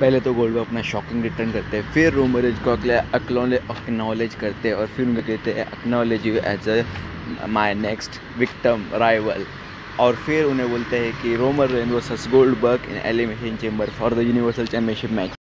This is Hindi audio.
पहले तो गोल्ड अपना शॉकिंग रिटर्न करते हैं, फिर रोमरेज को अक्नॉलेज करते हैं और फिर उनको कहते हैं acknowledge you as a my next victim rival और फिर उन्हें बोलते हैं कि Roman Reigns versus Goldberg in elimination chamber for the universal championship match